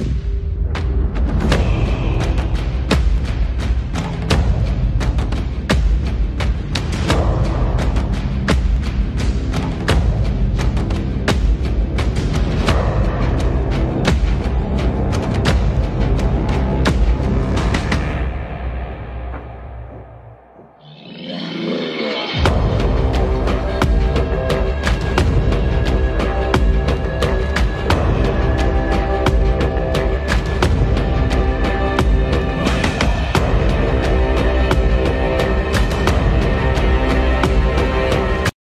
you